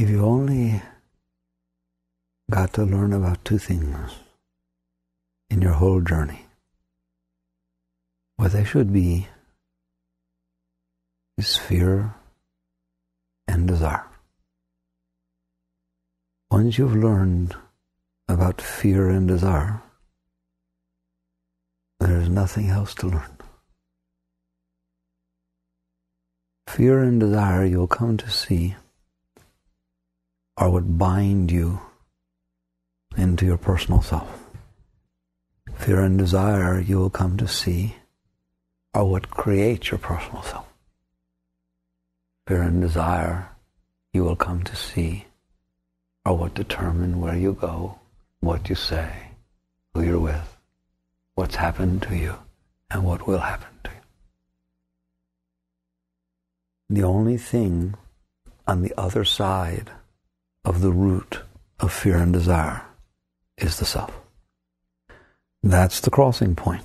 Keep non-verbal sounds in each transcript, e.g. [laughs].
If you only got to learn about two things in your whole journey, what they should be is fear and desire. Once you've learned about fear and desire, there is nothing else to learn. Fear and desire you'll come to see are what bind you into your personal self. Fear and desire you will come to see are what create your personal self. Fear and desire you will come to see are what determine where you go, what you say, who you're with, what's happened to you, and what will happen to you. The only thing on the other side of the root of fear and desire is the self. That's the crossing point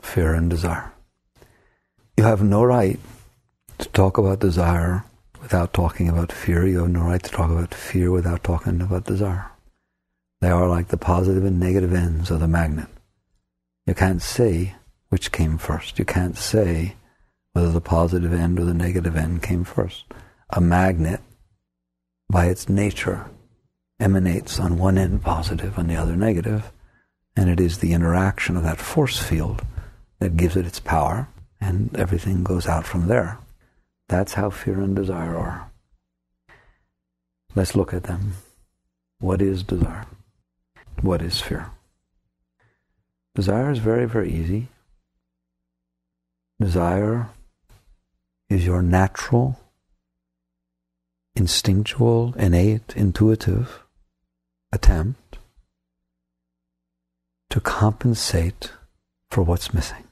fear and desire. You have no right to talk about desire without talking about fear. You have no right to talk about fear without talking about desire. They are like the positive and negative ends of the magnet. You can't say which came first. You can't say whether the positive end or the negative end came first. A magnet, by its nature, emanates on one end positive, on the other negative, and it is the interaction of that force field that gives it its power, and everything goes out from there. That's how fear and desire are. Let's look at them. What is desire? What is fear? Desire is very, very easy. Desire is your natural, instinctual, innate, intuitive attempt to compensate for what's missing.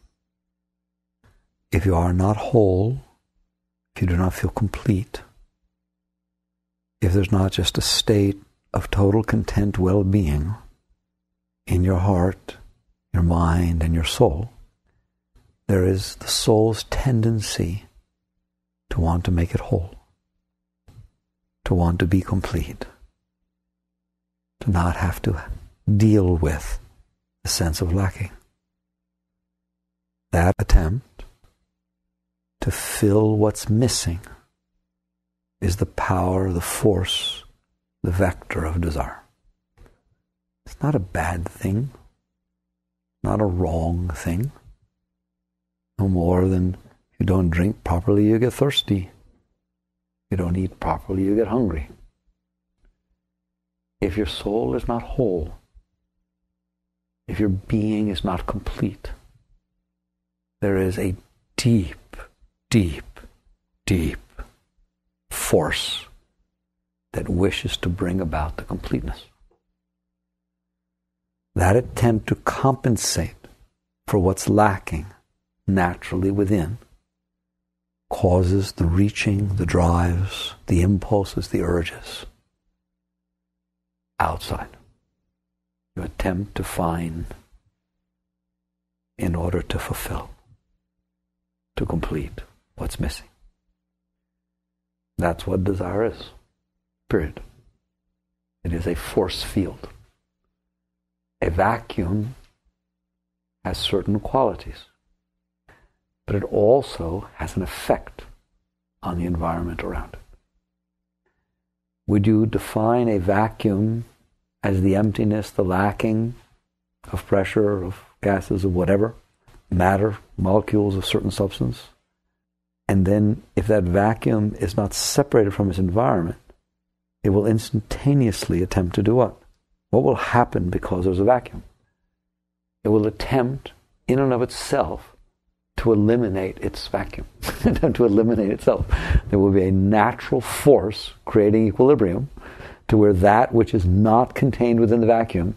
If you are not whole, if you do not feel complete, if there's not just a state of total content well being in your heart, your mind, and your soul, there is the soul's tendency to want to make it whole, to want to be complete, to not have to deal with the sense of lacking. That attempt to fill what's missing is the power, the force, the vector of desire. It's not a bad thing, not a wrong thing. No more than if you don't drink properly, you get thirsty. You don't eat properly, you get hungry. If your soul is not whole, if your being is not complete, there is a deep, deep, deep force that wishes to bring about the completeness. That attempt to compensate for what's lacking naturally within causes the reaching, the drives, the impulses, the urges outside. You attempt to find in order to fulfill, to complete what's missing. That's what desire is. Period. It is a force field. A vacuum has certain qualities but it also has an effect on the environment around it. Would you define a vacuum as the emptiness, the lacking of pressure, of gases, of whatever, matter, molecules of certain substance? And then, if that vacuum is not separated from its environment, it will instantaneously attempt to do what? What will happen because there's a vacuum? It will attempt, in and of itself, to eliminate its vacuum, [laughs] to eliminate itself. There will be a natural force creating equilibrium to where that which is not contained within the vacuum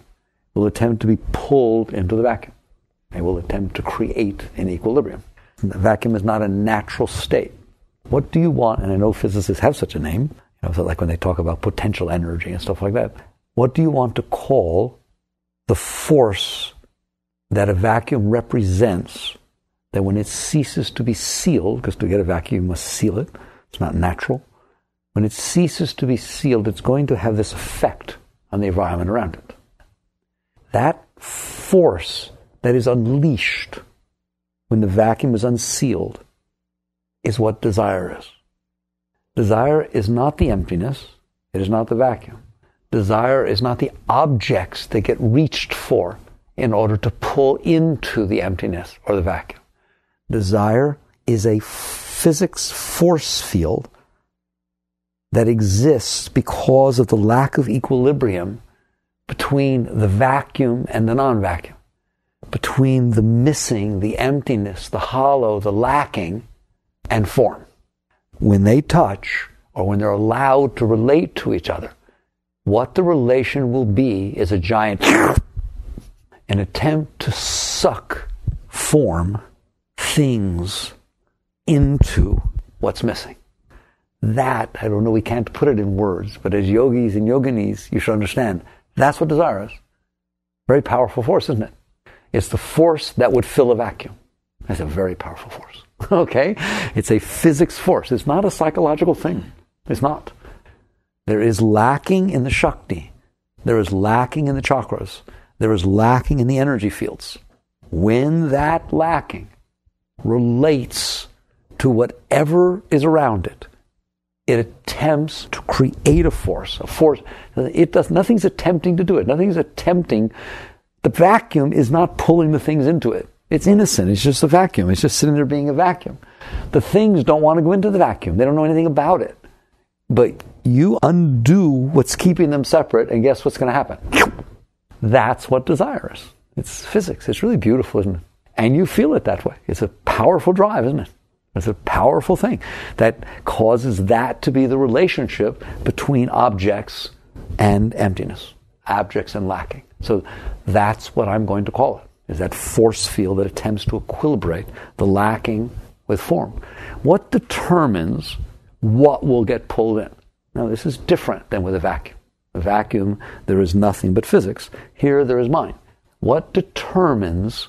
will attempt to be pulled into the vacuum. It will attempt to create an equilibrium. The vacuum is not a natural state. What do you want? And I know physicists have such a name, you know, so like when they talk about potential energy and stuff like that. What do you want to call the force that a vacuum represents that when it ceases to be sealed, because to get a vacuum you must seal it, it's not natural, when it ceases to be sealed, it's going to have this effect on the environment around it. That force that is unleashed when the vacuum is unsealed is what desire is. Desire is not the emptiness, it is not the vacuum. Desire is not the objects that get reached for in order to pull into the emptiness or the vacuum. Desire is a physics force field that exists because of the lack of equilibrium between the vacuum and the non vacuum, between the missing, the emptiness, the hollow, the lacking, and form. When they touch, or when they're allowed to relate to each other, what the relation will be is a giant [laughs] an attempt to suck form, things into what's missing. That, I don't know, we can't put it in words, but as yogis and yoginis, you should understand that's what desire is. Very powerful force, isn't it? It's the force that would fill a vacuum. That's a very powerful force. [laughs] okay? It's a physics force. It's not a psychological thing. It's not. There is lacking in the Shakti. There is lacking in the chakras. There is lacking in the energy fields. When that lacking relates to whatever is around it, it attempts to create a force, a force. It does, nothing's attempting to do it. Nothing's attempting. The vacuum is not pulling the things into it. It's innocent. It's just a vacuum. It's just sitting there being a vacuum. The things don't want to go into the vacuum. They don't know anything about it. But you undo what's keeping them separate, and guess what's going to happen? That's what desire is. It's physics. It's really beautiful, isn't it? And you feel it that way. It's a powerful drive, isn't it? It's a powerful thing that causes that to be the relationship between objects and emptiness, objects and lacking. So that's what I'm going to call it, is that force field that attempts to equilibrate the lacking with form. What determines what will get pulled in? Now, this is different than with a vacuum. A vacuum, there is nothing but physics. Here, there is mind. What determines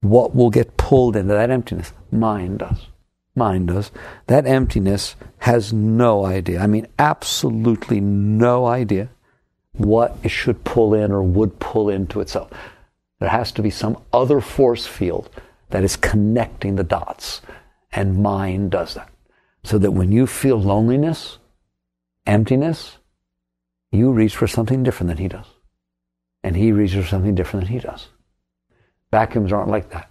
what will get pulled into that emptiness? Mind does. Mind does. That emptiness has no idea. I mean, absolutely no idea what it should pull in or would pull into itself. There has to be some other force field that is connecting the dots. And mind does that. So that when you feel loneliness, emptiness, you reach for something different than he does. And he reaches for something different than he does. Vacuums aren't like that.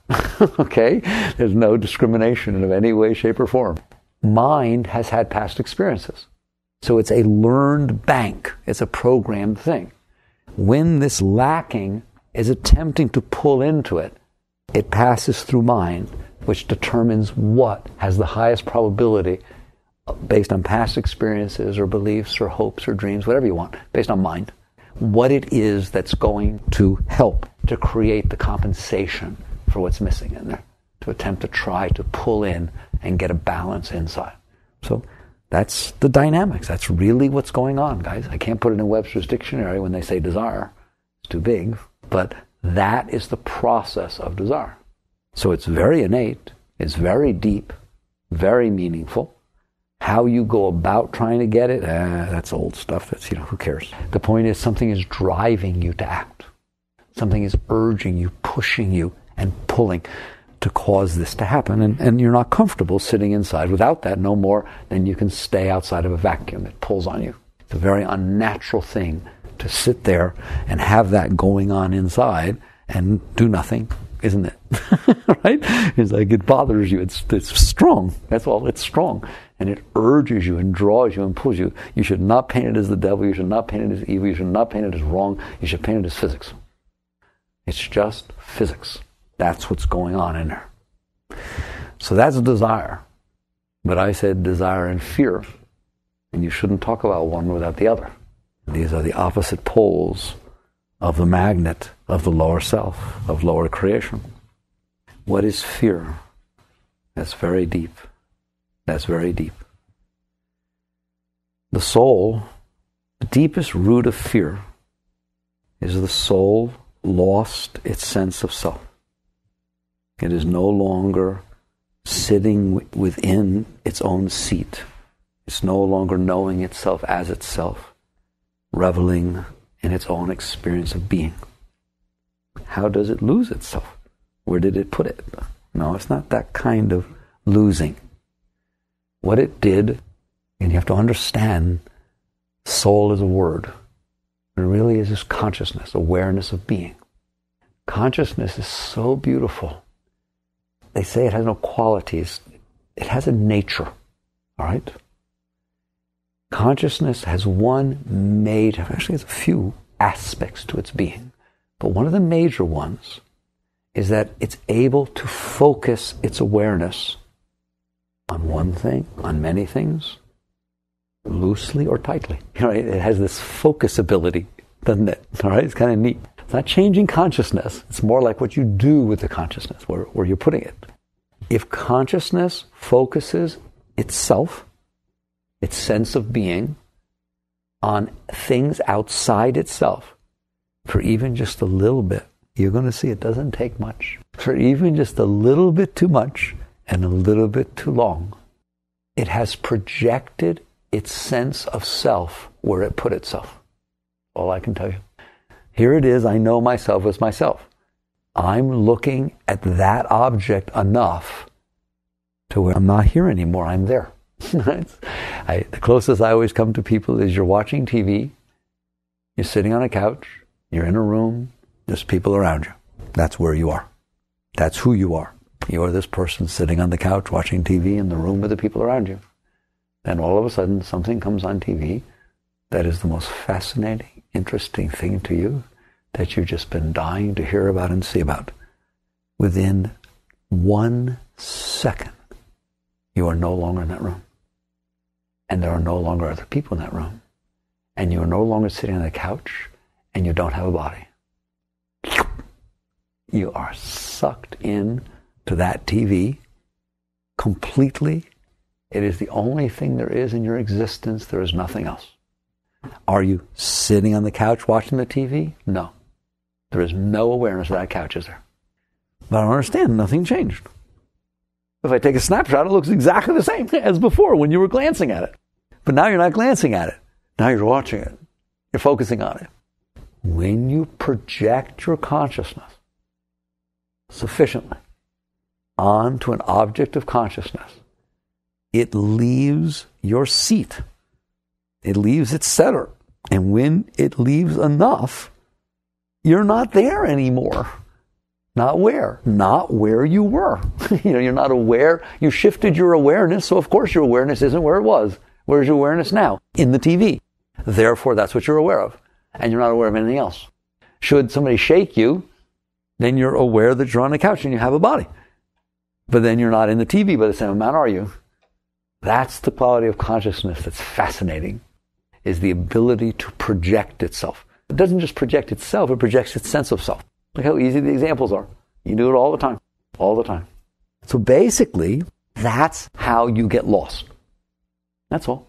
[laughs] okay? There's no discrimination in any way, shape, or form. Mind has had past experiences. So it's a learned bank. It's a programmed thing. When this lacking is attempting to pull into it, it passes through mind, which determines what has the highest probability based on past experiences or beliefs or hopes or dreams, whatever you want, based on mind, what it is that's going to help to create the compensation for what's missing in there, to attempt to try to pull in and get a balance inside. So that's the dynamics. That's really what's going on, guys. I can't put it in Webster's dictionary when they say desire. It's too big. But that is the process of desire. So it's very innate, it's very deep, very meaningful. How you go about trying to get it, eh, that's old stuff. That's, you know, who cares? The point is something is driving you to act. Something is urging you, pushing you, and pulling to cause this to happen. And, and you're not comfortable sitting inside without that no more than you can stay outside of a vacuum that pulls on you. It's a very unnatural thing to sit there and have that going on inside and do nothing, isn't it? [laughs] right? It's like it bothers you. It's, it's strong. That's all. It's strong. And it urges you and draws you and pulls you. You should not paint it as the devil. You should not paint it as evil. You should not paint it as wrong. You should paint it as physics. It's just physics. That's what's going on in there. So that's desire. But I said desire and fear. And you shouldn't talk about one without the other. These are the opposite poles of the magnet of the lower self, of lower creation. What is fear? That's very deep. That's very deep. The soul, the deepest root of fear, is the soul lost its sense of self. It is no longer sitting within its own seat It's no longer knowing itself as itself, reveling in its own experience of being. How does it lose itself? Where did it put it? No, it's not that kind of losing. What it did, and you have to understand soul is a word. It really is just consciousness, awareness of being. Consciousness is so beautiful. They say it has no qualities, it has a nature. All right? Consciousness has one major, actually, has a few aspects to its being. But one of the major ones is that it's able to focus its awareness on one thing, on many things, loosely or tightly. [laughs] Know, it has this focus ability, doesn't it? All [laughs] right, it's kind of neat. It's not changing consciousness. It's more like what you do with the consciousness, where, where you're putting it. If consciousness focuses itself, its sense of being, on things outside itself for even just a little bit, you're going to see it doesn't take much. For even just a little bit too much and a little bit too long, it has projected its sense of self where it put itself. All I can tell you. Here it is, I know myself as myself. I'm looking at that object enough to where I'm not here anymore, I'm there. [laughs] I, the closest I always come to people is you're watching TV, you're sitting on a couch, you're in a room, there's people around you. That's where you are. That's who you are. You are this person sitting on the couch watching TV in the room with the people around you. And all of a sudden, something comes on TV that is the most fascinating, interesting thing to you that you've just been dying to hear about and see about. Within one second, you are no longer in that room. And there are no longer other people in that room. And you are no longer sitting on the couch and you don't have a body. You are sucked in to that TV completely. It is the only thing there is in your existence. There is nothing else. Are you sitting on the couch watching the TV? No. There is no awareness of that couch, is there? But I don't understand. Nothing changed. If I take a snapshot, it looks exactly the same as before when you were glancing at it. But now you're not glancing at it. Now you're watching it. You're focusing on it. When you project your consciousness sufficiently onto an object of consciousness, it leaves your seat. It leaves its center. And when it leaves enough, you're not there anymore. Not where? Not where you were. [laughs] you know, you're not aware. You shifted your awareness, so of course your awareness isn't where it was. Where's your awareness now? In the TV. Therefore, that's what you're aware of. And you're not aware of anything else. Should somebody shake you, then you're aware that you're on a couch and you have a body. But then you're not in the TV by the same amount, are you? That's the quality of consciousness that's fascinating, is the ability to project itself. It doesn't just project itself, it projects its sense of self. Look how easy the examples are. You do it all the time. All the time. So basically, that's how you get lost. That's all.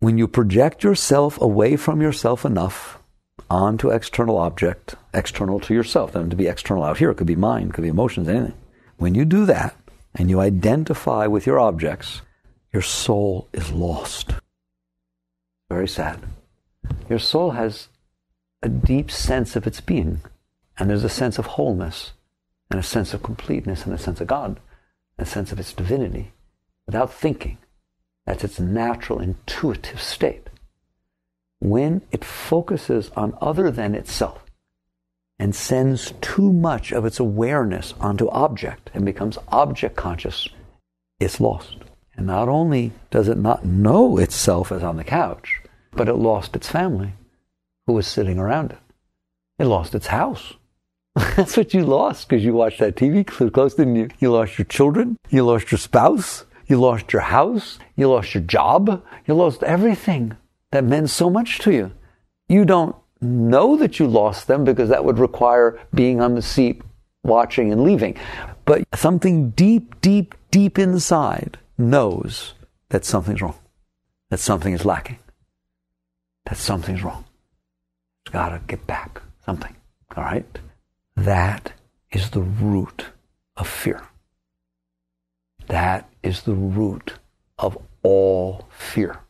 When you project yourself away from yourself enough onto external object, external to yourself, then to be external out here, it could be mind, it could be emotions, anything. When you do that and you identify with your objects, your soul is lost. Very sad. Your soul has a deep sense of its being, and there's a sense of wholeness, and a sense of completeness, and a sense of God, a sense of its divinity, without thinking. That's its natural, intuitive state. When it focuses on other than itself and sends too much of its awareness onto object and becomes object conscious, it's lost. And not only does it not know itself as on the couch, but it lost its family who was sitting around it. It lost its house. [laughs] That's what you lost because you watched that TV close, didn't you? You lost your children. You lost your spouse. You lost your house. You lost your job. You lost everything that meant so much to you. You don't know that you lost them because that would require being on the seat, watching and leaving. But something deep, deep, deep inside knows that something's wrong, that something is lacking, that something's wrong. It's got to get back something. All right? That is the root of fear. That is the root of all fear.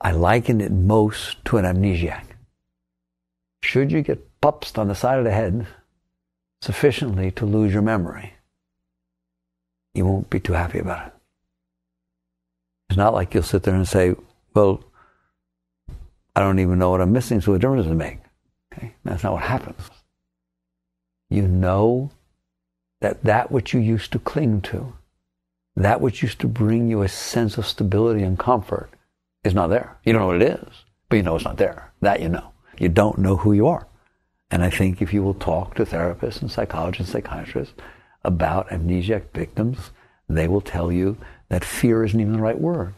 I liken it most to an amnesiac. Should you get pupsed on the side of the head sufficiently to lose your memory, you won't be too happy about it. It's not like you'll sit there and say, well, I don't even know what I'm missing, so what difference does it make? Okay? That's not what happens. You know that that which you used to cling to, that which used to bring you a sense of stability and comfort, is not there. You don't know what it is, but you know it's not there. That you know. You don't know who you are. And I think if you will talk to therapists and psychologists and psychiatrists about amnesiac victims, they will tell you that fear isn't even the right word.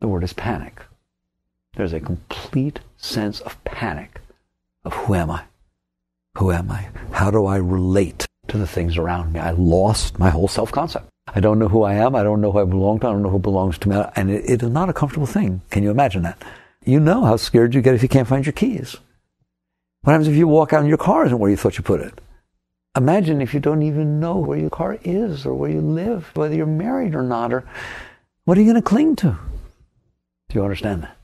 The word is panic. There's a complete sense of panic of who am I? Who am I? How do I relate to the things around me? I lost my whole self concept. I don't know who I am. I don't know who I belong to. I don't know who belongs to me. And it, it is not a comfortable thing. Can you imagine that? You know how scared you get if you can't find your keys. What happens if you walk out and your car isn't where you thought you put it? Imagine if you don't even know where your car is or where you live, whether you're married or not, or what are you going to cling to? Do you understand that?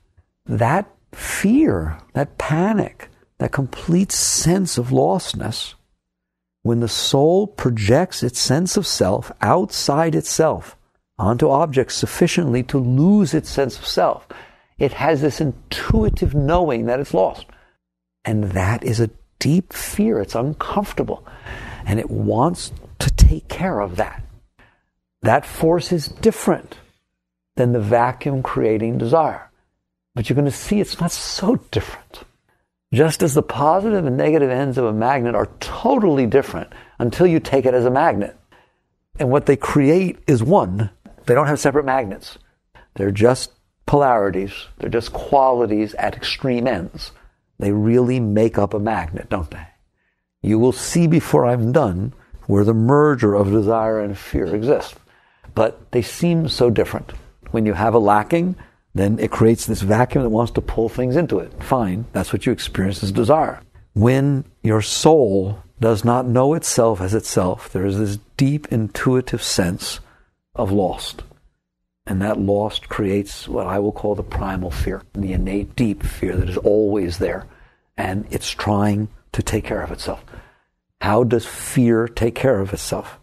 That fear, that panic, that complete sense of lostness, when the soul projects its sense of self outside itself onto objects sufficiently to lose its sense of self, it has this intuitive knowing that it's lost. And that is a deep fear. It's uncomfortable. And it wants to take care of that. That force is different than the vacuum creating desire. But you're going to see it's not so different. Just as the positive and negative ends of a magnet are totally different until you take it as a magnet. And what they create is one. They don't have separate magnets. They're just polarities. They're just qualities at extreme ends. They really make up a magnet, don't they? You will see before I'm done where the merger of desire and fear exists. But they seem so different. When you have a lacking, then it creates this vacuum that wants to pull things into it. Fine, that's what you experience as desire. When your soul does not know itself as itself, there is this deep intuitive sense of lost. And that lost creates what I will call the primal fear, the innate deep fear that is always there. And it's trying to take care of itself. How does fear take care of itself?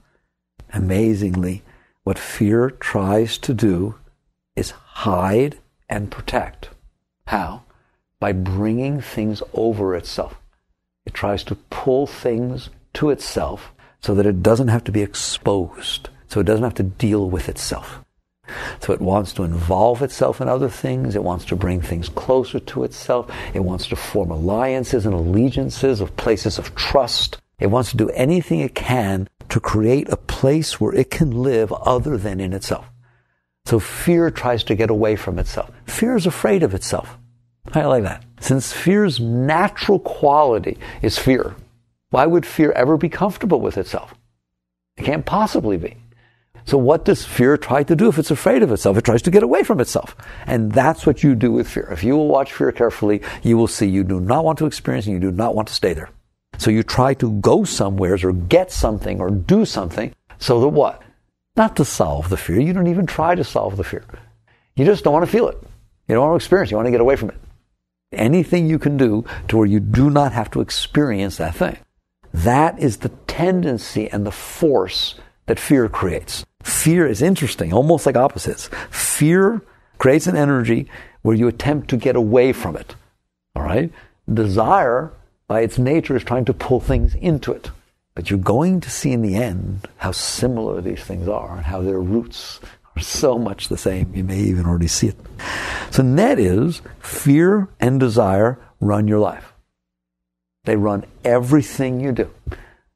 Amazingly, what fear tries to do is hide and protect. How? By bringing things over itself. It tries to pull things to itself so that it doesn't have to be exposed, so it doesn't have to deal with itself. So it wants to involve itself in other things. It wants to bring things closer to itself. It wants to form alliances and allegiances of places of trust. It wants to do anything it can to create a place where it can live other than in itself. So fear tries to get away from itself. Fear is afraid of itself. I like that. Since fear's natural quality is fear, why would fear ever be comfortable with itself? It can't possibly be. So what does fear try to do if it's afraid of itself? It tries to get away from itself. And that's what you do with fear. If you will watch fear carefully, you will see you do not want to experience and you do not want to stay there. So you try to go somewheres or get something or do something so that what? Not to solve the fear. You don't even try to solve the fear. You just don't want to feel it. You don't want to experience it. You want to get away from it. Anything you can do to where you do not have to experience that thing. That is the tendency and the force that fear creates. Fear is interesting, almost like opposites. Fear creates an energy where you attempt to get away from it. All right? Desire, by its nature, is trying to pull things into it. But you're going to see in the end how similar these things are and how their roots are so much the same. You may even already see it. So, net is fear and desire run your life. They run everything you do.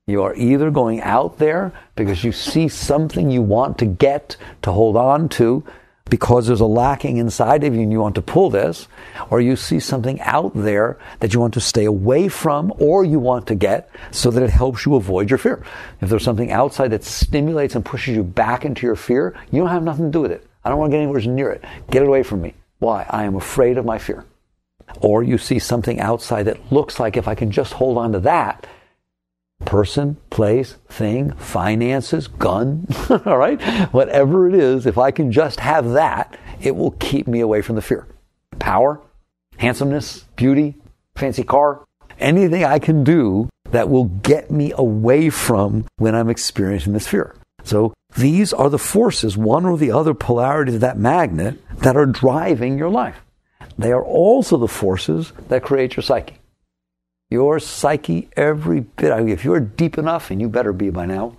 You are either going out there because you see something you want to get, to hold on to, because there's a lacking inside of you and you want to pull this, or you see something out there that you want to stay away from or you want to get so that it helps you avoid your fear. If there's something outside that stimulates and pushes you back into your fear, you don't have nothing to do with it. I don't want to get anywhere near it. Get it away from me. Why? I am afraid of my fear. Or you see something outside that looks like if I can just hold on to that, person, place, thing, finances, gun, [laughs] all right? Whatever it is, if I can just have that, it will keep me away from the fear. power, handsomeness, beauty, fancy car, anything I can do that will get me away from when I'm experiencing this fear. So these are the forces, one or the other polarities of that magnet that are driving your life. They are also the forces that create your psyche. Your psyche, every bit, I mean, if you're deep enough, and you better be by now,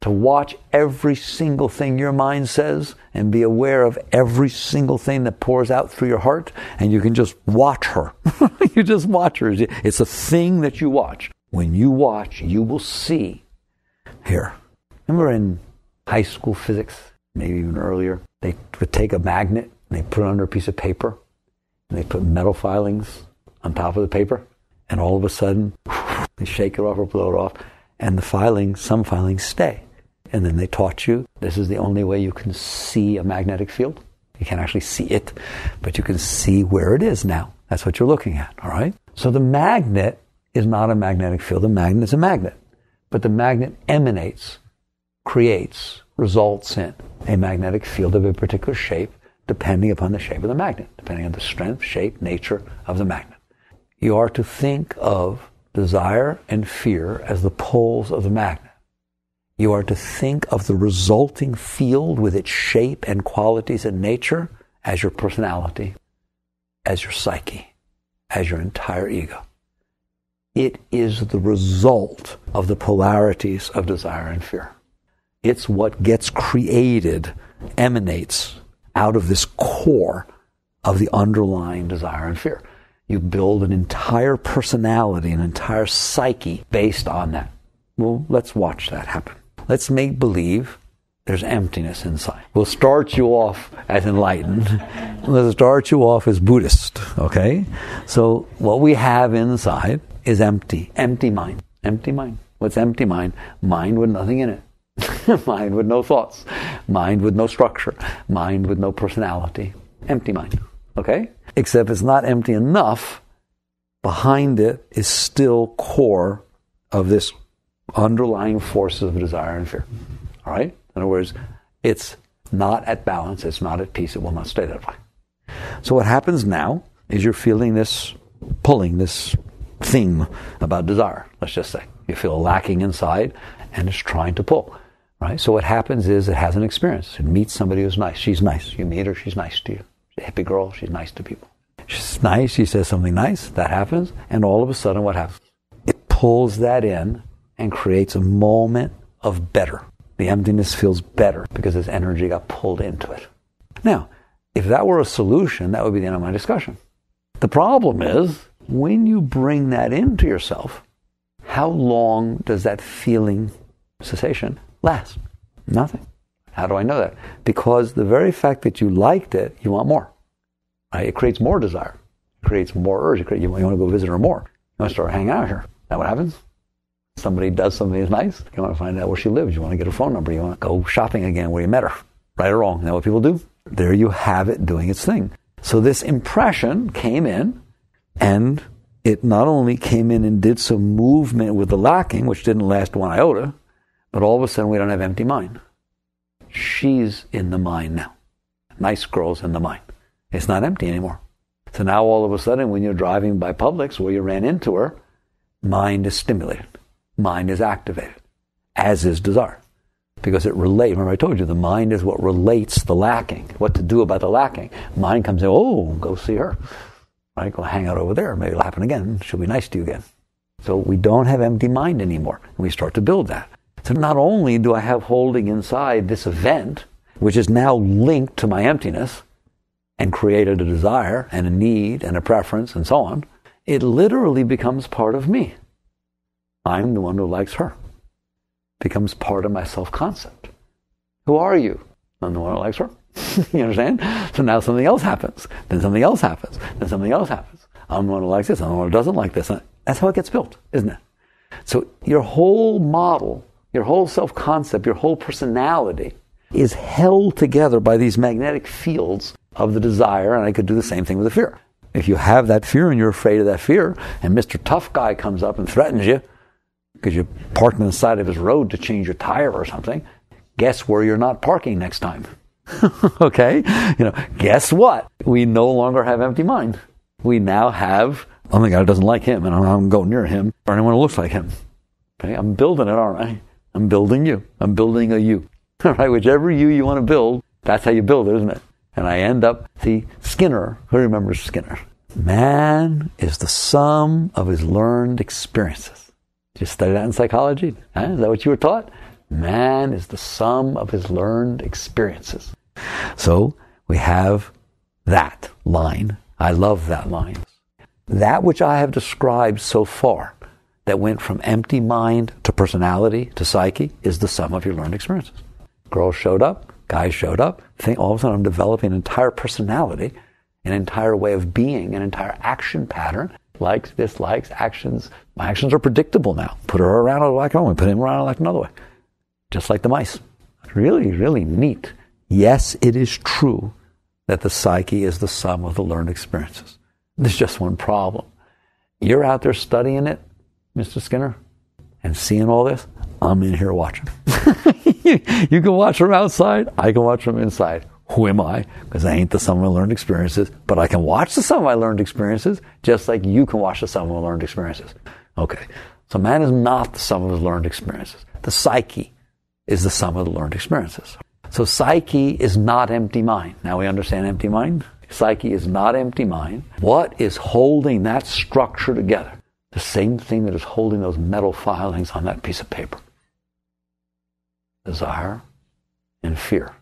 to watch every single thing your mind says and be aware of every single thing that pours out through your heart, and you can just watch her. [laughs] you just watch her. It's a thing that you watch. When you watch, you will see. Here, remember in high school physics, maybe even earlier, they would take a magnet and they put it under a piece of paper and they put metal filings on top of the paper and all of a sudden [laughs] they shake it off or blow it off. And the filings some filings stay. And then they taught you this is the only way you can see a magnetic field. You can't actually see it but you can see where it is now. That's what you're looking at all right? So the magnet is not a magnetic field. The magnet is a magnet. But the magnet emanates creates results in a magnetic field of a particular shape depending upon the shape of the magnet depending on the strength shape nature of the magnet you are to think of desire and fear as the poles of the magnet. You are to think of the resulting field with its shape and qualities and nature as your personality, as your psyche, as your entire ego. It is the result of the polarities of desire and fear. It's what gets created, emanates out of this core of the underlying desire and fear. You build an entire personality, an entire psyche based on that. Well, let's watch that happen. Let's make believe there's emptiness inside. We'll start you off as enlightened. [laughs] we'll start you off as Buddhist, okay? So what we have inside is empty. Empty mind. Empty mind. What's empty mind? Mind with nothing in it. [laughs] mind with no thoughts. Mind with no structure. Mind with no personality. Empty mind. Okay? Except it's not empty enough. Behind it is still core of this underlying forces of desire and fear. All right? In other words, it's not at balance, it's not at peace, it will not stay that way. So what happens now is you're feeling this pulling, this theme about desire, let's just say. You feel lacking inside and it's trying to pull. Right? So what happens is it has an experience. It meets somebody who's nice. She's nice. You meet her, she's nice to you. She's a hippie girl, she's nice to people. She's nice, she says something nice, that happens, and all of a sudden what happens? It pulls that in and creates a moment of better. The emptiness feels better because this energy got pulled into it. Now, if that were a solution, that would be the end of my discussion. The problem is when you bring that into yourself, how long does that feeling cessation last? Nothing. How do I know that? Because the very fact that you liked it, you want more. Right? It creates more desire. It creates more urge. You, want to go visit her more. You want to start hanging out here. That what happens? Somebody does something that's nice. You want to find out where she lives. You want to get her phone number. You want to go shopping again where you met her. Right or wrong? Is that what people do? There you have it doing its thing. So this impression came in and it not only came in and did some movement with the lacking, which didn't last one iota, but all of a sudden we don't have empty mind. She's in the mind now. Nice girl's in the mind. It's not empty anymore. So now all of a sudden when you're driving by Publix where you ran into her, mind is stimulated. Mind is activated, as is desire. Because it relates. Remember I told you the mind is what relates the lacking, what to do about the lacking. Mind comes in, oh, go see her. Right? Go hang out over there. Maybe it'll happen again. She'll be nice to you again. So we don't have empty mind anymore. And we start to build that. So not only do I have holding inside this event, which is now linked to my emptiness and created a desire and a need and a preference and so on, it literally becomes part of me. I'm the one who likes her. Becomes part of my self concept. Who are you? I'm the one who likes her. [laughs] you understand? So now something else happens. Then something else happens. Then something else happens. I'm the one who likes this. I'm the one who doesn't like this. That's how it gets built, isn't it? So your whole model your whole self concept, your whole personality is held together by these magnetic fields of the desire, and I could do the same thing with the fear. If you have that fear and you're afraid of that fear, and Mr. Tough Guy comes up and threatens you because you're parked on the side of his road to change your tire or something, guess where you're not parking next time? [laughs] okay? You know, guess what? We no longer have empty mind. We now have, oh my God, it doesn't like him, and I'm going to go near him or anyone who looks like him. Okay? I'm building it, aren't I? I'm building you. I'm building a you. [laughs] All right? Whichever you you want to build, that's how you build it, isn't it? And I end up, see, Skinner, who remembers Skinner? Man is the sum of his learned experiences. Did you study that in psychology? Huh? Is that what you were taught? Man is the sum of his learned experiences. So we have that line. I love that line. That which I have described so far, that went from empty mind to personality to psyche, is the sum of your learned experiences. Girls showed up, guys showed up. Think all of a sudden I'm developing an entire personality, an entire way of being, an entire action pattern. Likes, dislikes, actions. My actions are predictable now. Put her around, I like one way. Put him around, like another way. Just like the mice. Really, really neat. Yes, it is true that the psyche is the sum of the learned experiences. There's just one problem. You're out there studying it, Mr. Skinner, and seeing all this. I'm in here watching. [laughs] you, can watch from outside. I can watch from inside. Who am I? Because I ain't the sum of my learned experiences, but I can watch the sum of my learned experiences just like you can watch the sum of my learned experiences. Okay. So man is not the sum of his learned experiences. The psyche is the sum of the learned experiences. So psyche is not empty mind. Now we understand empty mind. Psyche is not empty mind. What is holding that structure together? The same thing that is holding those metal filings on that piece of paper desire and fear.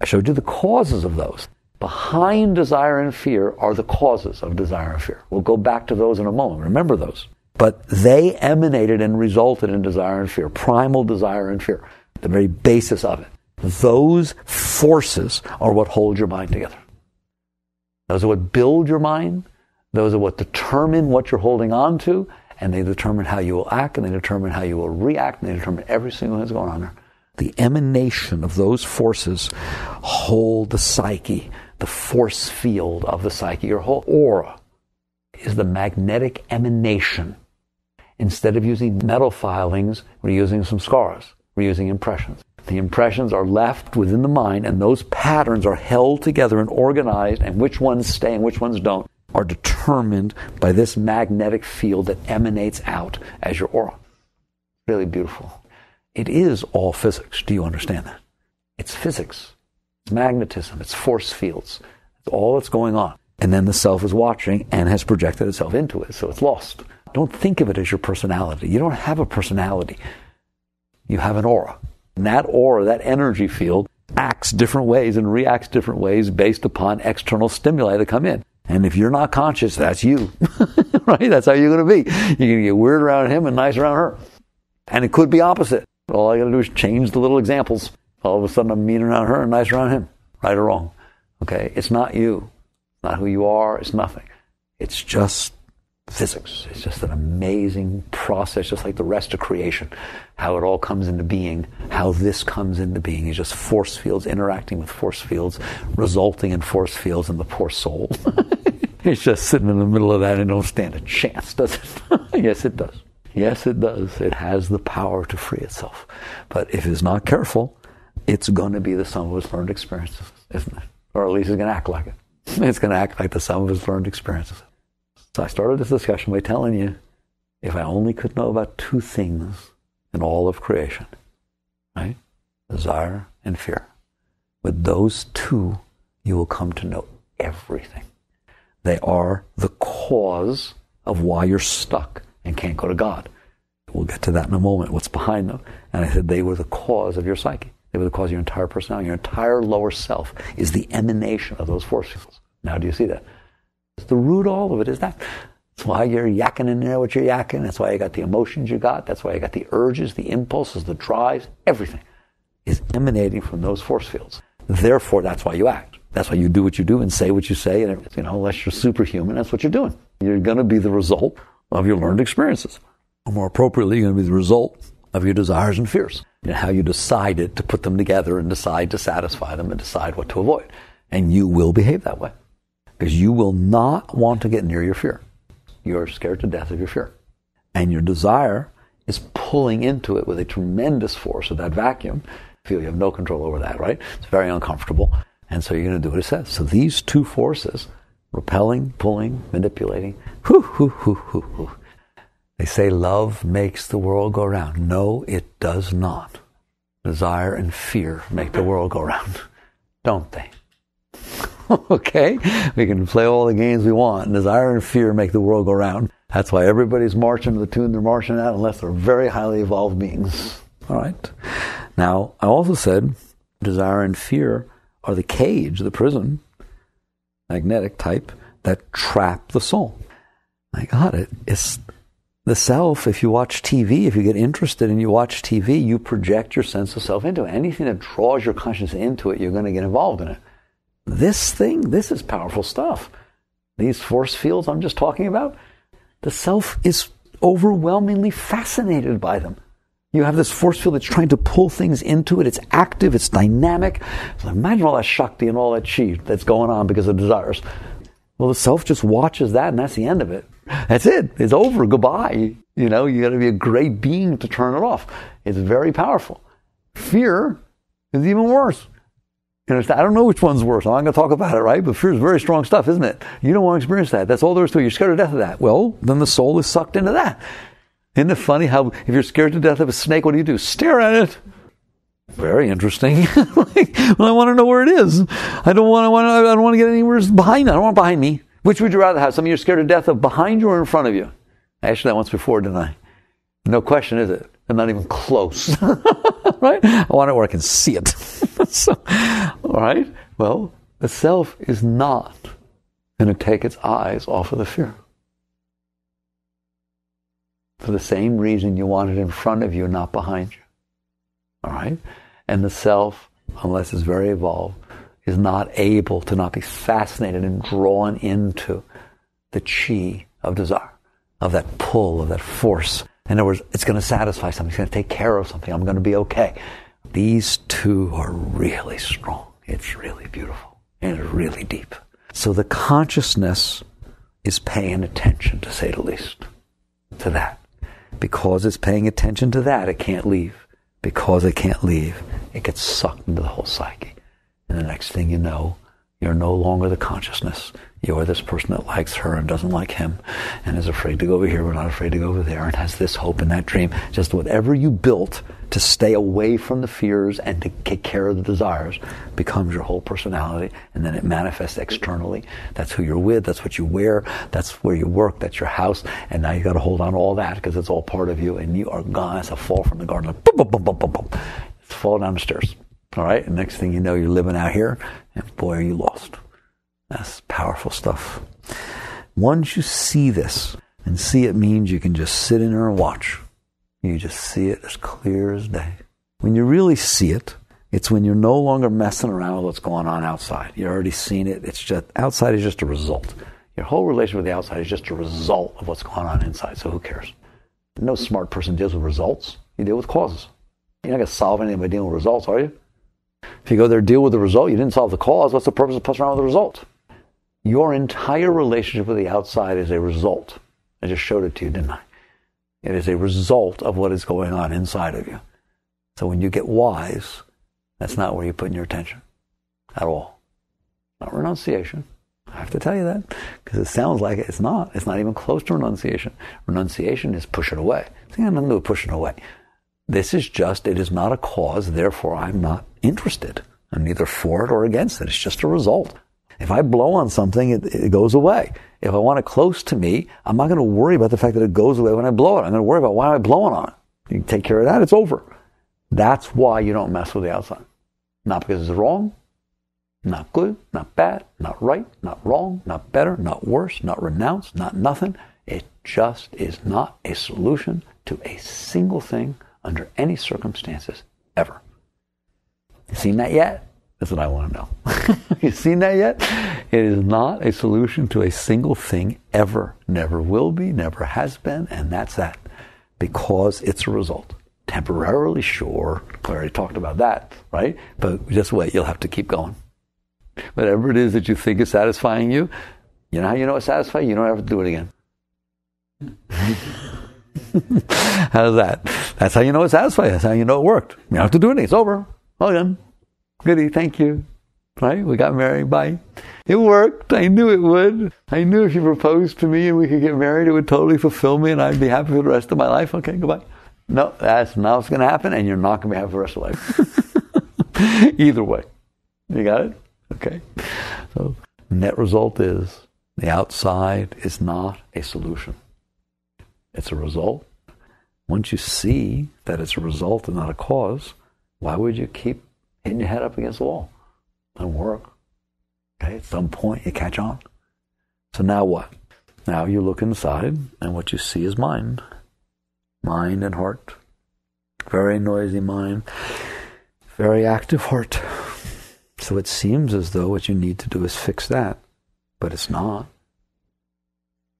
I showed you the causes of those. Behind desire and fear are the causes of desire and fear. We'll go back to those in a moment. Remember those. But they emanated and resulted in desire and fear, primal desire and fear, the very basis of it. Those forces are what hold your mind together. Those are what build your mind. Those are what determine what you're holding on to and they determine how you will act, and they determine how you will react, and they determine every single thing that's going on there. The emanation of those forces hold the psyche, the force field of the psyche. Your whole aura is the magnetic emanation. Instead of using metal filings, we're using some scars. We're using impressions. The impressions are left within the mind, and those patterns are held together and organized, and which ones stay and which ones don't are determined by this magnetic field that emanates out as your aura. Really beautiful. It is all physics. Do you understand that? It's physics. It's magnetism. It's force fields. It's all that's going on. And then the self is watching and has projected itself into it, so it's lost. Don't think of it as your personality. You don't have a personality. You have an aura. And that aura, that energy field, acts different ways and reacts different ways based upon external stimuli that come in. And if you're not conscious, that's you. [laughs] right? That's how you're going to be. You're going to get weird around him and nice around her. And it could be opposite. All I got to do is change the little examples. All of a sudden I'm mean around her and nice around him. Right or wrong. Okay? It's not you. It's not who you are. It's nothing. It's just physics. It's just an amazing process, just like the rest of creation. How it all comes into being, how this comes into being is just force fields interacting with force fields, resulting in force fields in the poor soul. [laughs] it's just sitting in the middle of that and don't stand a chance, does it? [laughs] yes, it does. Yes, it does. It has the power to free itself. But if it's not careful, it's going to be the sum of its learned experiences, isn't it? Or at least it's going to act like it. [laughs] It's going to act like the sum of its learned experiences. So I started this discussion by telling you if I only could know about two things in all of creation, right? Desire and fear. With those two, you will come to know everything. They are the cause of why you're stuck and can't go to God. We'll get to that in a moment, what's behind them. And I said they were the cause of your psyche. They were the cause of your entire personality. Your entire lower self is the emanation of those force fields. Now, do you see that? The root all of it is that. That's why you're yakking in there what you're yakking. That's why you got the emotions you got. That's why you got the urges, the impulses, the drives, everything is emanating from those force fields. Therefore, that's why you act. That's why you do what you do and say what you say. And, you oh, know, unless you're superhuman, that's what you're doing. You're going to be the result of your learned experiences. Or more appropriately, you're going to be the result of your desires and fears and how you decided to put them together and decide to satisfy them and decide what to avoid. And you will behave that way because you will not want to get near your fear. You're scared to death of your fear. And your desire is pulling into it with a tremendous force of that vacuum. feel you have no control over that, right? It's very uncomfortable. And so you're going to do what it says. So these two forces, repelling, pulling, manipulating, whoo, whoo, whoo, whoo, whoo. They say love makes the world go round. No, it does not. Desire and fear make the world go round, don't they? [laughs] okay? We can play all the games we want. Desire and fear make the world go round. That's why everybody's marching to the tune they're marching at, unless they're very highly evolved beings. All right? Now, I also said desire and fear are the cage, the prison, magnetic type, that trap the soul. I got it. It's the self. If you watch TV, if you get interested and you watch TV, you project your sense of self into it. Anything that draws your consciousness into it, you're going to get involved in it. This thing, this is powerful stuff. These force fields I'm just talking about, the self is overwhelmingly fascinated by them. You have this force field that's trying to pull things into it. It's active, it's dynamic. So imagine all that Shakti and all that chi that's going on because of desires. Well, the self just watches that and that's the end of it. That's it. It's over. Goodbye. You know, you gotta be a great being to turn it off. It's very powerful. Fear is even worse. Understand? I don't know which one's worse. I'm not going to talk about it, right? But fear is very strong stuff, isn't it? You don't want to experience that. That's all there is to it. You're scared to death of that. Well, then the soul is sucked into that. Isn't it funny how if you're scared to death of a snake, what do you do? Stare at it. Very interesting. [laughs] like, well, I want to know where it is. I don't want. Want. I don't want to get anywhere behind. I don't want behind me. Which would you rather have? Something you're scared to death of behind you or in front of you? I asked you that once before, didn't I? No question, is it? I'm not even close. [laughs] right? I want it where I can see it. [laughs] so, all right. Well, the self is not going to take its eyes off of the fear. For the same reason you want it in front of you, not behind you. All right? And the self, unless it's very evolved, is not able to not be fascinated and drawn into the chi of desire, of that pull, of that force. In other words, it's going to satisfy something. It's going to take care of something. I'm going to be okay. These two are really strong. It's really beautiful and really deep. So the consciousness is paying attention, to say the least, to that. Because it's paying attention to that, it can't leave. Because it can't leave, it gets sucked into the whole psyche. And the next thing you know, you're no longer the consciousness. You're this person that likes her and doesn't like him and is afraid to go over here but not afraid to go over there and has this hope and that dream. Just whatever you built to stay away from the fears and to take care of the desires becomes your whole personality and then it manifests externally. That's who you're with, that's what you wear, that's where you work, that's your house, and now you gotta hold on to all that because it's all part of you and you are gone as a fall from the garden. Like, boom, boom, boom, boom, boom, boom. It's fall down the stairs. All right, and next thing you know, you're living out here, and boy, are you lost. That's powerful stuff. Once you see this, and see it means you can just sit in there and watch. You just see it as clear as day. When you really see it, it's when you're no longer messing around with what's going on outside. You've already seen it. It's just outside is just a result. Your whole relation with the outside is just a result of what's going on inside. So who cares? No smart person deals with results. You deal with causes. You're not going to solve anything by dealing with results, are you? If you go there, deal with the result, you didn't solve the cause. What's the purpose of pushing around with the result? Your entire relationship with the outside is a result. I just showed it to you, didn't I? It is a result of what is going on inside of you. So when you get wise, that's not where you put your attention at all. Not renunciation. I have to tell you that because it sounds like it. It's not. It's not even close to renunciation. Renunciation is push it away. It's got nothing to do with pushing away. This is just, it is not a cause, therefore I'm not interested. I'm neither for it or against it. It's just a result. If I blow on something, it, it goes away. If I want it close to me, I'm not going to worry about the fact that it goes away when I blow it. I'm going to worry about why am I blowing on it. You take care of that, it's over. That's why you don't mess with the outside. Not because it's wrong, not good, not bad, not right, not wrong, not better, not worse, not renounced, not nothing. It just is not a solution to a single thing under any circumstances ever. You seen that yet? That's what I want to know. [laughs] you seen that yet? It is not a solution to a single thing ever. Never will be, never has been, and that's that. Because it's a result. Temporarily, sure. We already talked about that, right? But just wait, you'll have to keep going. Whatever it is that you think is satisfying you, you know how you know it's satisfying? You don't have to do it again. [laughs] How's that? That's how you know it's satisfying. That's how you know it worked. You don't have to do anything. It's over. Well done. Goody, thank you. Right? We got married. Bye. It worked. I knew it would. I knew if you proposed to me and we could get married, it would totally fulfill me and I'd be happy for the rest of my life. Okay, goodbye. No, that's not what's going to happen and you're not going to be happy for the rest of life. [laughs] Either way. You got it? Okay. So, net result is the outside is not a solution. It's a result. Once you see that it's a result and not a cause, why would you keep hitting your head up against the wall? Doesn't work. Okay, at some point you catch on. So now what? Now you look inside, and what you see is mind. Mind and heart. Very noisy mind. Very active heart. So it seems as though what you need to do is fix that, but it's not.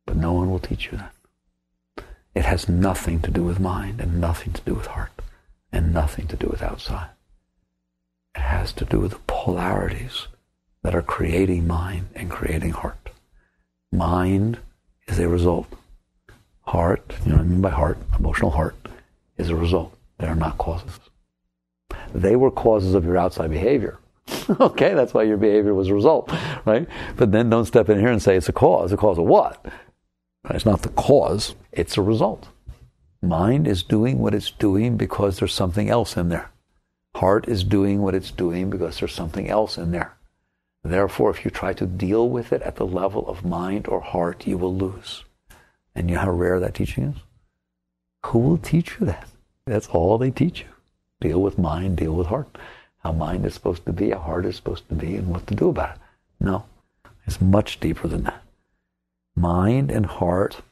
But no one will teach you that. It has nothing to do with mind and nothing to do with heart and nothing to do with outside. It has to do with the polarities that are creating mind and creating heart. Mind is a result. Heart, you know what I mean by heart, emotional heart, is a result. They are not causes. They were causes of your outside behavior. [laughs] okay, that's why your behavior was a result, right? But then don't step in here and say it's a cause. A cause of what? It's not the cause, it's a result. Mind is doing what it's doing because there's something else in there. Heart is doing what it's doing because there's something else in there. Therefore, if you try to deal with it at the level of mind or heart, you will lose. And you know how rare that teaching is? Who will teach you that? That's all they teach you. Deal with mind, deal with heart. How mind is supposed to be, how heart is supposed to be, and what to do about it. No, it's much deeper than that. Mind and heart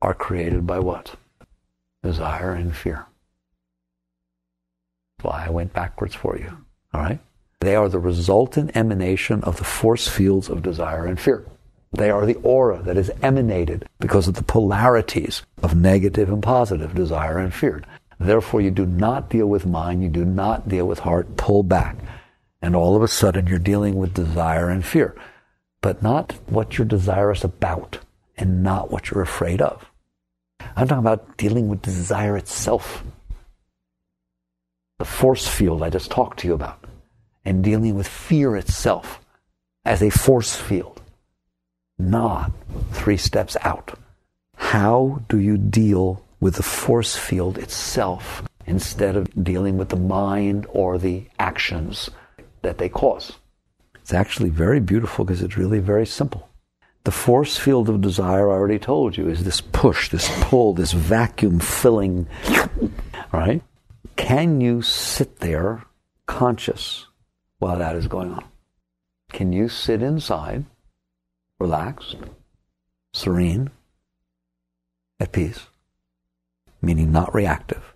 are created by what? Desire and fear. Why I went backwards for you. All right? They are the resultant emanation of the force fields of desire and fear. They are the aura that is emanated because of the polarities of negative and positive desire and fear. Therefore, you do not deal with mind, you do not deal with heart, pull back. And all of a sudden, you're dealing with desire and fear, but not what you're desirous about and not what you're afraid of. I'm talking about dealing with desire itself, the force field I just talked to you about, and dealing with fear itself as a force field, not three steps out. How do you deal with the force field itself instead of dealing with the mind or the actions that they cause? It's actually very beautiful because it's really very simple. The force field of desire, I already told you, is this push, this pull, this vacuum filling, right? Can you sit there conscious while that is going on? Can you sit inside, relaxed, serene, at peace, meaning not reactive,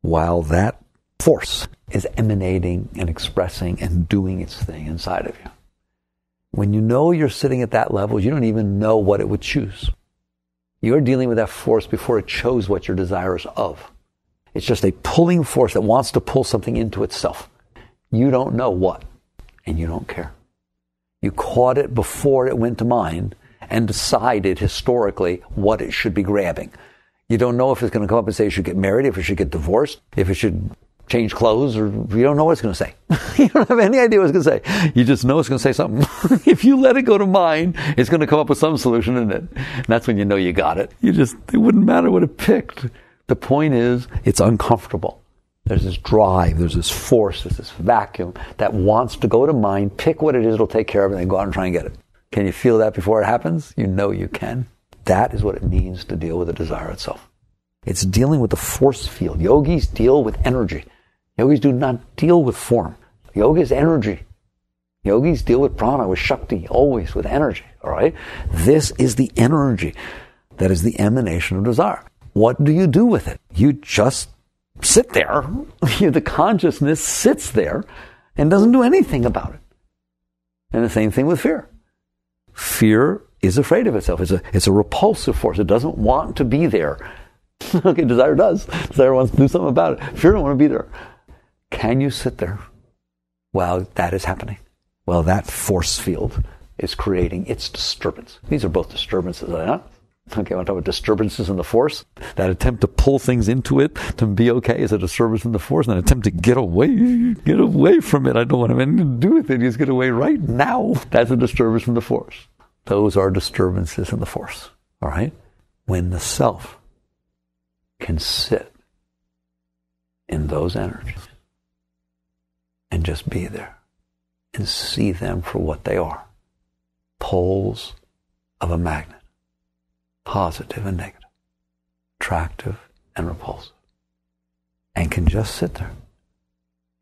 while that force is emanating and expressing and doing its thing inside of you? When you know you're sitting at that level, you don't even know what it would choose. You're dealing with that force before it chose what you're desirous of. It's just a pulling force that wants to pull something into itself. You don't know what, and you don't care. You caught it before it went to mind and decided historically what it should be grabbing. You don't know if it's going to come up and say you should get married, if it should get divorced, if it should change clothes, or you don't know what it's going to say. [laughs] you don't have any idea what it's going to say. You just know it's going to say something. [laughs] if you let it go to mind, it's going to come up with some solution in it. And that's when you know you got it. You just, it wouldn't matter what it picked. The point is, it's uncomfortable. There's this drive, there's this force, there's this vacuum that wants to go to mind, pick what it is, it'll take care of it, and go out and try and get it. Can you feel that before it happens? You know you can. That is what it means to deal with the desire itself. It's dealing with the force field. Yogis deal with energy. Yogis do not deal with form. Yoga is energy. Yogis deal with prana, with shakti, always with energy. All right? This is the energy that is the emanation of desire. What do you do with it? You just sit there. [laughs] the consciousness sits there and doesn't do anything about it. And the same thing with fear. Fear is afraid of itself. It's a, it's a repulsive force. It doesn't want to be there. [laughs] okay, desire does. Desire wants to do something about it. Fear don't want to be there. Can you sit there while that is happening? While that force field is creating its disturbance. These are both disturbances, are they not? Okay, I want to talk about disturbances in the force. That attempt to pull things into it to be okay is a disturbance in the force, and an attempt to get away, get away from it. I don't want to have anything to do with it. Just get away right now. That's a disturbance in the force. Those are disturbances in the force. All right? When the self can sit in those energies and just be there and see them for what they are poles of a magnet positive and negative, attractive and repulsive, and can just sit there,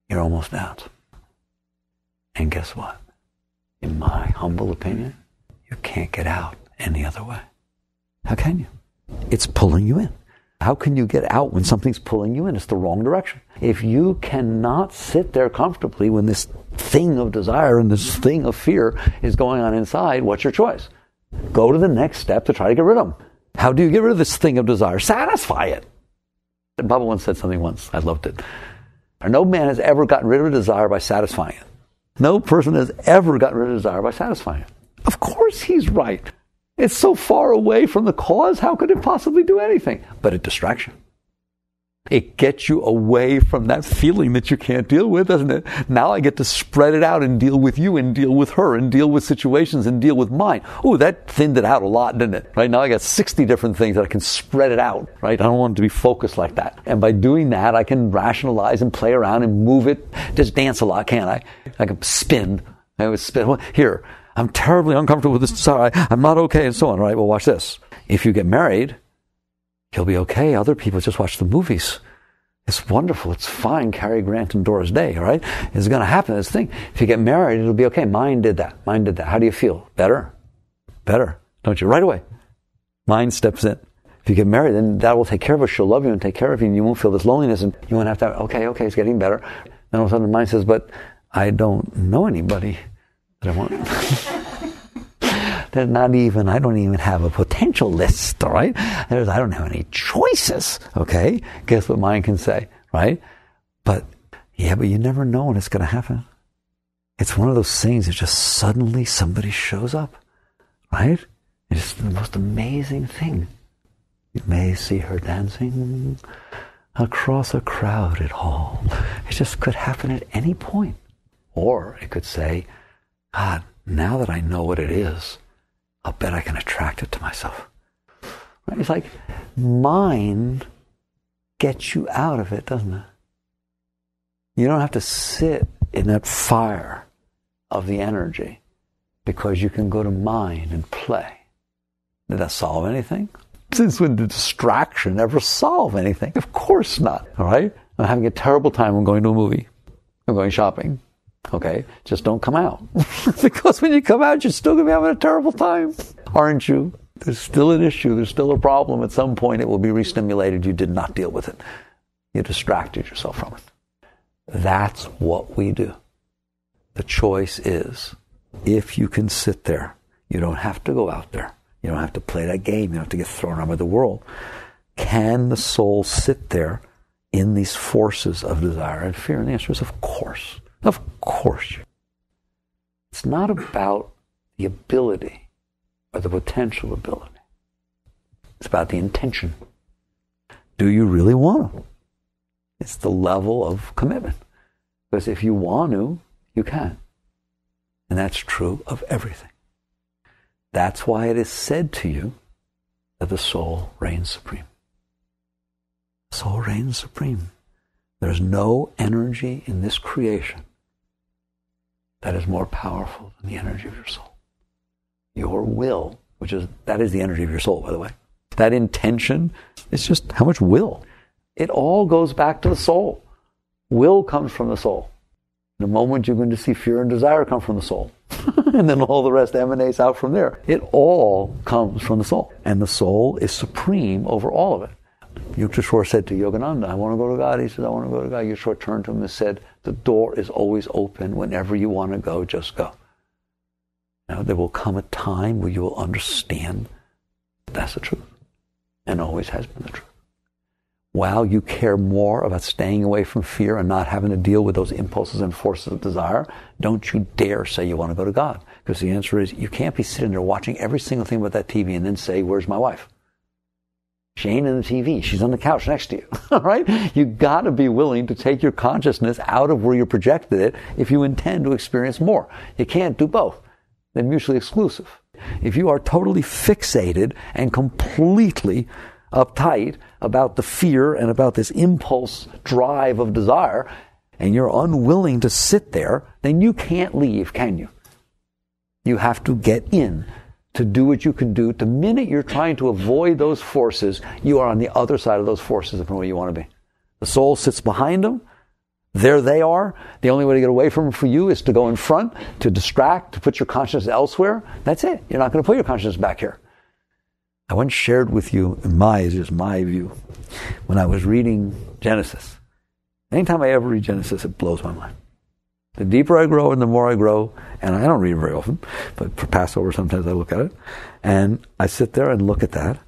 you're almost out. And guess what? In my humble opinion, you can't get out any other way. How can you? It's pulling you in. How can you get out when something's pulling you in? It's the wrong direction. If you cannot sit there comfortably when this thing of desire and this thing of fear is going on inside, what's your choice? Go to the next step to try to get rid of them. How do you get rid of this thing of desire? Satisfy it. Baba once said something once. I loved it. No man has ever gotten rid of a desire by satisfying it. No person has ever gotten rid of a desire by satisfying it. Of course he's right. It's so far away from the cause, how could it possibly do anything? But a distraction. It gets you away from that feeling that you can't deal with, doesn't it? Now I get to spread it out and deal with you and deal with her and deal with situations and deal with mine. Oh, that thinned it out a lot, didn't it? Right now I got 60 different things that I can spread it out, right? I don't want it to be focused like that. And by doing that, I can rationalize and play around and move it, just dance a lot, can't I? I can spin. I would spin. Here, I'm terribly uncomfortable with this. Sorry, I'm not okay and so on, right? Well, watch this. If you get married, You'll be okay. Other people just watch the movies. It's wonderful. It's fine. Cary Grant and Doris Day, all right? It's going to happen. This thing. If you get married, it'll be okay. Mine did that. Mine did that. How do you feel? Better? Better. Don't you? Right away. Mine steps in. If you get married, then that will take care of us. She'll love you and take care of you, and you won't feel this loneliness, and you won't have to, okay, okay, it's getting better. Then all of a sudden, mine says, but I don't know anybody that I want. [laughs] There's not even, I don't even have a potential list, right? There's, I don't have any choices, okay? Guess what mine can say, right? But, yeah, but you never know when it's going to happen. It's one of those things that just suddenly somebody shows up, right? It's the most amazing thing. You may see her dancing across a crowded hall. It just could happen at any point. Or it could say, God, now that I know what it is, I'll bet I can attract it to myself. Right? It's like mind gets you out of it, doesn't it? You don't have to sit in that fire of the energy because you can go to mind and play. Did that solve anything? Since when did distraction ever solve anything? Of course not. All right? I'm having a terrible time. I'm going to a movie. I'm going shopping. Okay, just don't come out. [laughs] because when you come out, you're still going to be having a terrible time, aren't you? There's still an issue. There's still a problem. At some point, it will be restimulated. You did not deal with it. You distracted yourself from it. That's what we do. The choice is if you can sit there, you don't have to go out there. You don't have to play that game. You don't have to get thrown out by the world. Can the soul sit there in these forces of desire and fear? And the answer is, of course. Of course. It's not about the ability or the potential ability. It's about the intention. Do you really want to? It's the level of commitment. Because if you want to, you can. And that's true of everything. That's why it is said to you that the soul reigns supreme. The soul reigns supreme. There's no energy in this creation that is more powerful than the energy of your soul. Your will, which is, that is the energy of your soul, by the way. That intention is just how much will. It all goes back to the soul. Will comes from the soul. A moment, you're going to see fear and desire come from the soul. [laughs] and then all the rest emanates out from there. It all comes from the soul. And the soul is supreme over all of it. Yukteswar said to Yogananda, I want to go to God. He said, I want to go to God. Yukteswar turned to him and said, The door is always open. Whenever you want to go, just go. Now, there will come a time where you will understand that's the truth and always has been the truth. While you care more about staying away from fear and not having to deal with those impulses and forces of desire, don't you dare say you want to go to God. Because the answer is you can't be sitting there watching every single thing about that TV and then say, Where's my wife? She ain't in the TV. She's on the couch next to you. [laughs] All right? You got to be willing to take your consciousness out of where you projected it if you intend to experience more. You can't do both. They're mutually exclusive. If you are totally fixated and completely uptight about the fear and about this impulse drive of desire, and you're unwilling to sit there, then you can't leave, can you? You have to get in to do what you can do. The minute you're trying to avoid those forces, you are on the other side of those forces from where you want to be. The soul sits behind them. There they are. The only way to get away from them for you is to go in front, to distract, to put your consciousness elsewhere. That's it. You're not going to put your consciousness back here. I once shared with you, my, is just my view, when I was reading Genesis. Anytime I ever read Genesis, it blows my mind. The deeper I grow and the more I grow, and I don't read very often, but for Passover sometimes I look at it, and I sit there and look at that,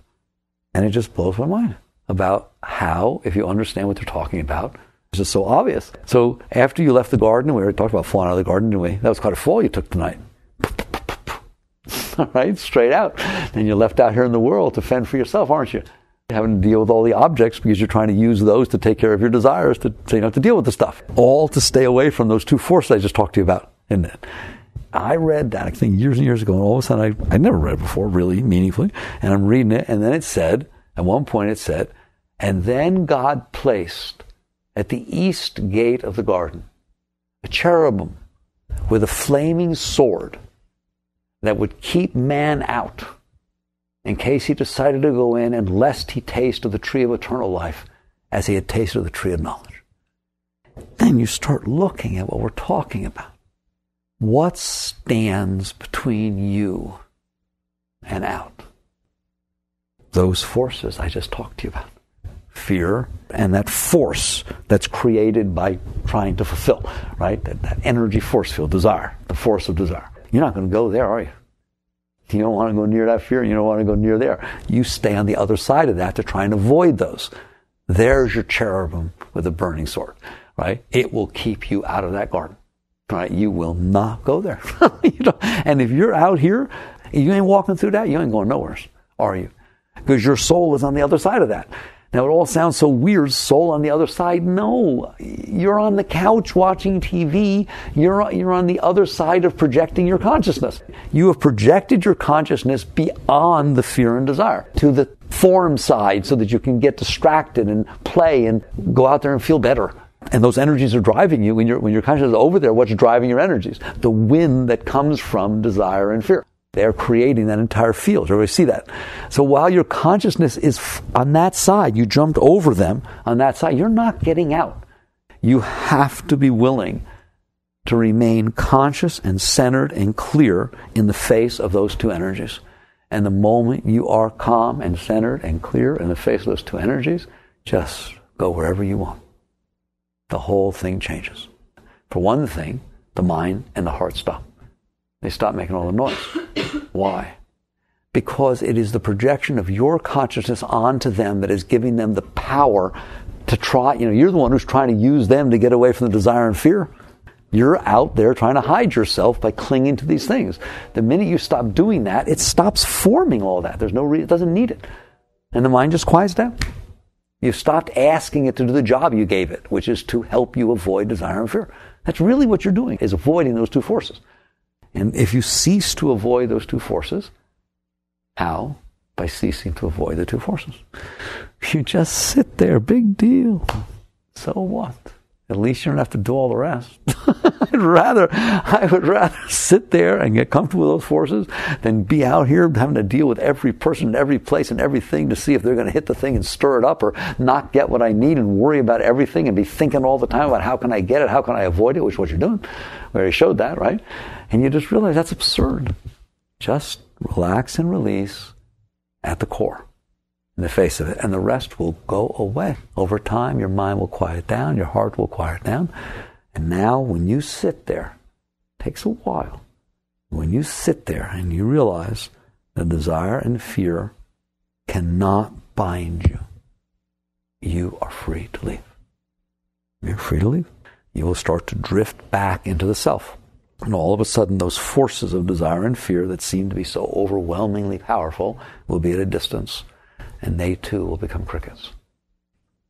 and it just blows my mind about how, if you understand what they're talking about, it's just so obvious. So after you left the garden, we already talked about falling out of the garden, didn't we? That was quite a fall you took tonight. [laughs] All right, straight out. And you're left out here in the world to fend for yourself, aren't you? Having to deal with all the objects because you're trying to use those to take care of your desires to, so you don't have to deal with the stuff. All to stay away from those two forces I just talked to you about. And it? I read that I think years and years ago, and all of a sudden I I never read it before really meaningfully, and I'm reading it, and then it said at one point it said, and then God placed at the east gate of the garden a cherubim with a flaming sword that would keep man out in case he decided to go in and lest he taste of the tree of eternal life as he had tasted of the tree of knowledge. Then you start looking at what we're talking about. What stands between you and out? Those forces I just talked to you about. Fear and that force that's created by trying to fulfill, right? That, that energy force field, desire, the force of desire. You're not going to go there, are you? You don't want to go near that fear. and You don't want to go near there. You stay on the other side of that to try and avoid those. There's your cherubim with a burning sword, right? It will keep you out of that garden, right? You will not go there. [laughs] you know? And if you're out here, you ain't walking through that, you ain't going nowhere, are you? Because your soul is on the other side of that. Now it all sounds so weird, soul on the other side. No, you're on the couch watching TV. You're, you're on the other side of projecting your consciousness. You have projected your consciousness beyond the fear and desire to the form side so that you can get distracted and play and go out there and feel better. And those energies are driving you when, you when your consciousness is over there. What's driving your energies? The wind that comes from desire and fear. They're creating that entire field. Everybody see that? So while your consciousness is on that side, you jumped over them on that side, you're not getting out. You have to be willing to remain conscious and centered and clear in the face of those two energies. And the moment you are calm and centered and clear in the face of those two energies, just go wherever you want. The whole thing changes. For one thing, the mind and the heart stop. They stop making all the noise. [coughs] Why? Because it is the projection of your consciousness onto them that is giving them the power to try. You know, you're the one who's trying to use them to get away from the desire and fear. You're out there trying to hide yourself by clinging to these things. The minute you stop doing that, it stops forming all that. There's no re- it doesn't need it. And the mind just quiets down. You've stopped asking it to do the job you gave it, which is to help you avoid desire and fear. That's really what you're doing, is avoiding those two forces. And if you cease to avoid those two forces, how? By ceasing to avoid the two forces. You just sit there, big deal. So what? At least you don't have to do all the rest. [laughs] I'd rather, I would rather sit there and get comfortable with those forces than be out here having to deal with every person, and every place, and everything to see if they're going to hit the thing and stir it up or not get what I need and worry about everything and be thinking all the time about how can I get it, how can I avoid it, which is what you're doing. We already showed that, right? And you just realize that's absurd. Just relax and release at the core in the face of it, and the rest will go away. Over time, your mind will quiet down, your heart will quiet down. And now, when you sit there, takes a while. When you sit there and you realize that desire and fear cannot bind you, you are free to leave. You're free to leave. You will start to drift back into the self. And all of a sudden, those forces of desire and fear that seem to be so overwhelmingly powerful will be at a distance and they too will become crickets.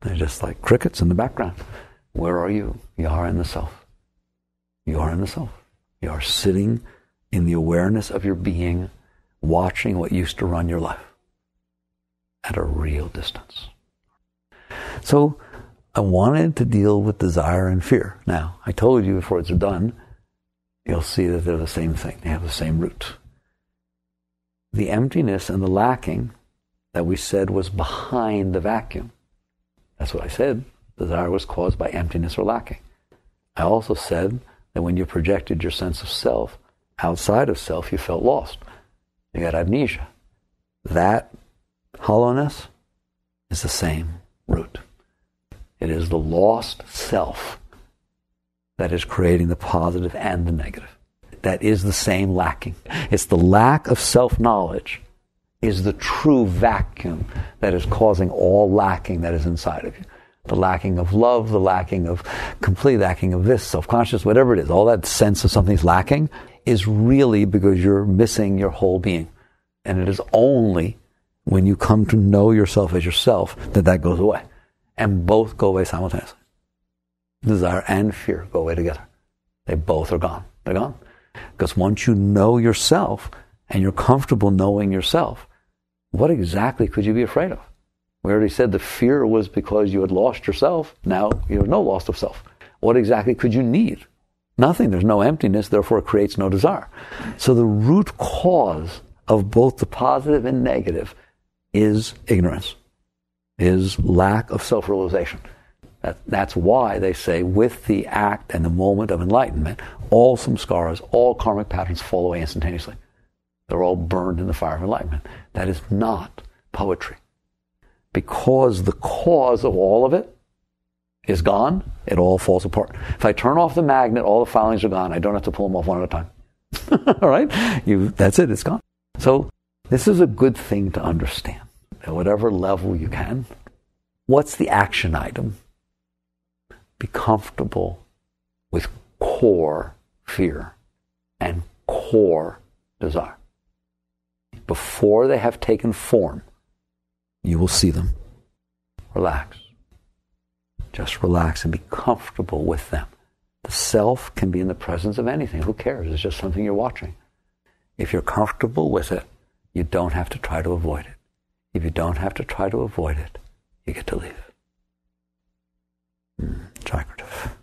They're just like crickets in the background. Where are you? You are in the self. You are in the self. You are sitting in the awareness of your being, watching what used to run your life at a real distance. So I wanted to deal with desire and fear. Now, I told you before it's done, you'll see that they're the same thing. They have the same root. The emptiness and the lacking that we said was behind the vacuum. That's what I said. Desire was caused by emptiness or lacking. I also said that when you projected your sense of self outside of self, you felt lost. You got amnesia. That hollowness is the same root. It is the lost self that is creating the positive and the negative. That is the same lacking. It's the lack of self knowledge is the true vacuum that is causing all lacking that is inside of you. The lacking of love, the lacking of complete lacking of this, self conscious, whatever it is, all that sense of something's lacking is really because you're missing your whole being. And it is only when you come to know yourself as yourself that that goes away. And both go away simultaneously. Desire and fear go away together. They both are gone. They're gone. Because once you know yourself and you're comfortable knowing yourself, what exactly could you be afraid of? We already said the fear was because you had lost yourself. Now you have no loss of self. What exactly could you need? Nothing. There's no emptiness, therefore it creates no desire. So the root cause of both the positive and negative is ignorance, is lack of self realization. That, that's why they say with the act and the moment of enlightenment, all samskaras, all karmic patterns fall away instantaneously. They're all burned in the fire of enlightenment. That is not poetry. Because the cause of all of it is gone, it all falls apart. If I turn off the magnet, all the filings are gone. I don't have to pull them off one at a time. [laughs] all right? You, that's it, it's gone. So, this is a good thing to understand. At whatever level you can, what's the action item? Be comfortable with core fear and core desire before they have taken form, you will see them. Relax. Just relax and be comfortable with them. The self can be in the presence of anything. Who cares? It's just something you're watching. If you're comfortable with it, you don't have to try to avoid it. If you don't have to try to avoid it, you get to leave. Mm,